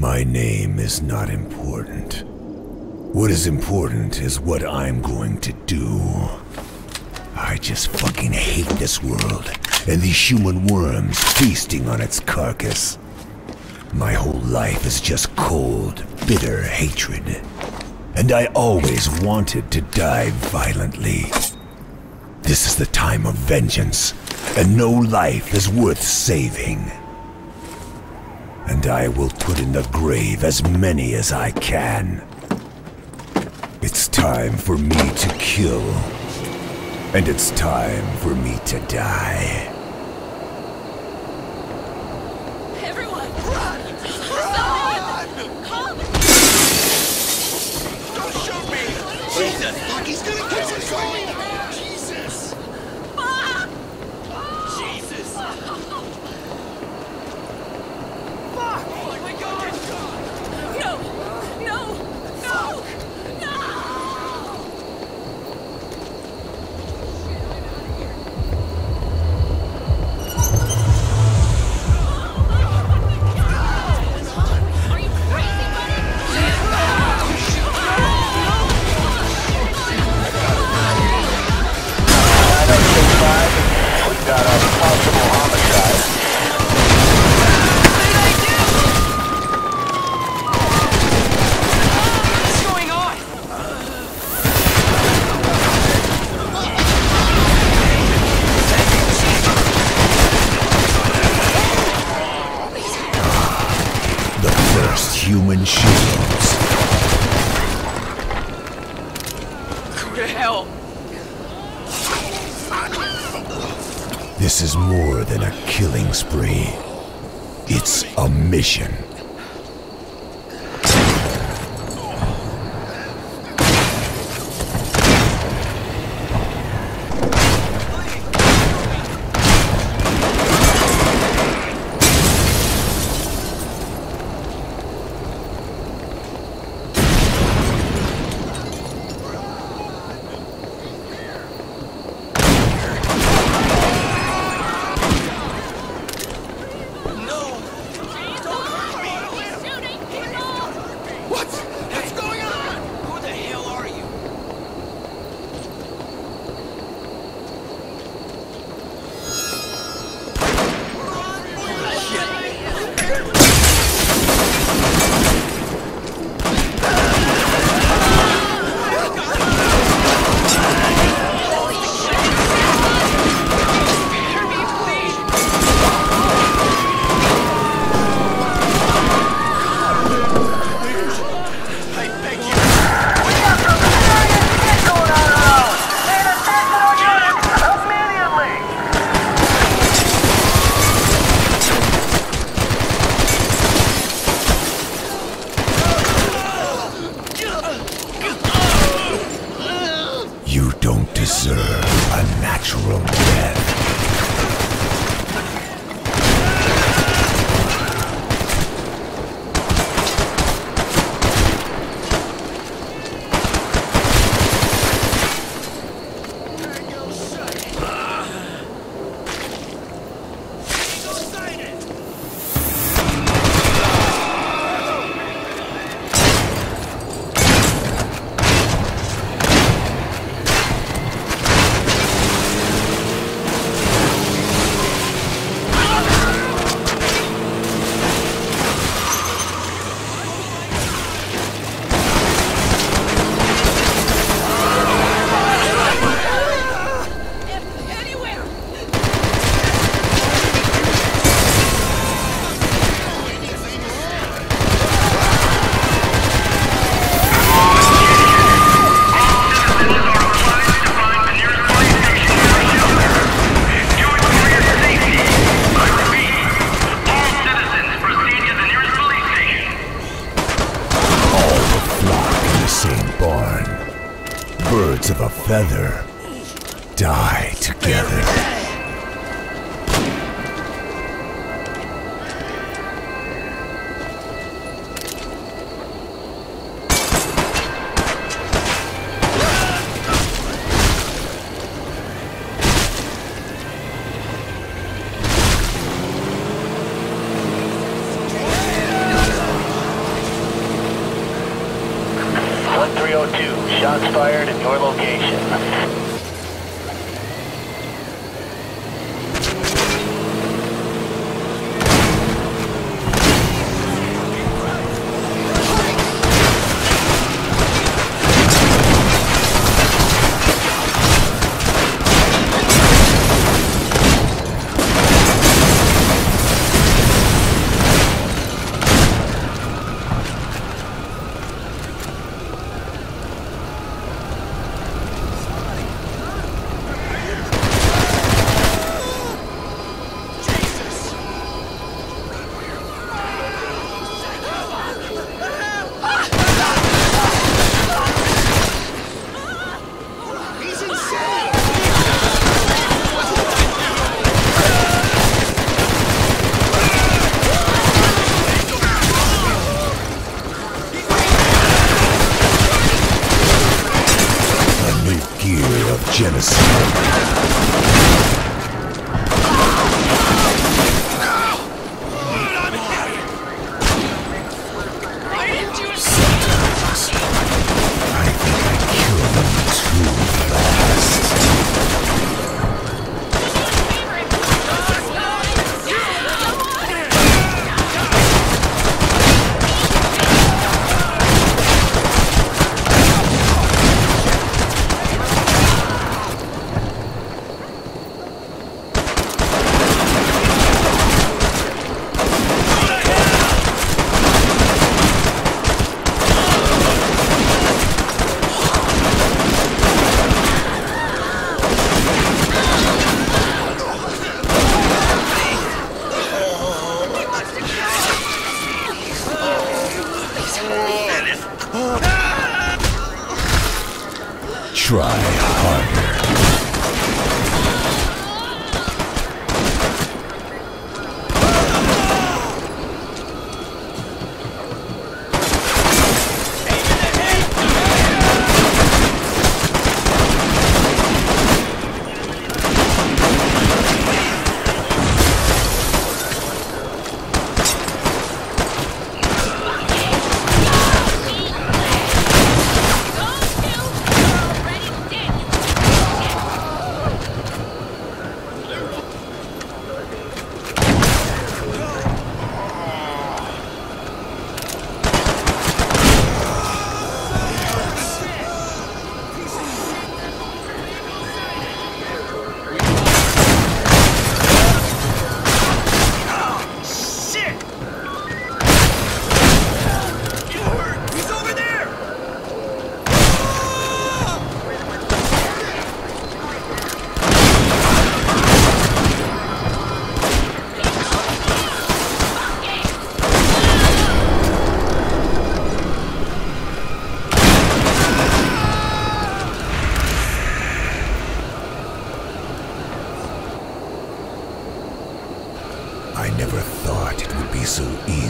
My name is not important. What is important is what I'm going to do. I just fucking hate this world and these human worms feasting on its carcass. My whole life is just cold, bitter hatred. And I always wanted to die violently. This is the time of vengeance, and no life is worth saving. And I will put in the grave as many as I can. It's time for me to kill. And it's time for me to die. Human shields. Who the hell? This is more than a killing spree. It's a mission. Same barn. Birds of a feather die together. Fired at your location. Harder.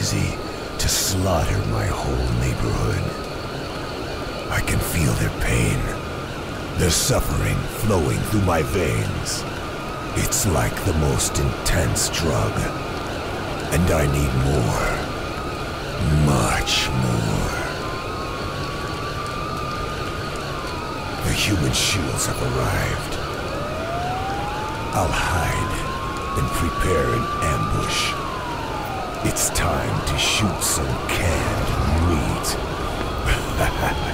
Easy to slaughter my whole neighborhood. I can feel their pain, their suffering flowing through my veins. It's like the most intense drug. And I need more. Much more. The human shields have arrived. I'll hide and prepare an ambush. It's time to shoot some canned meat.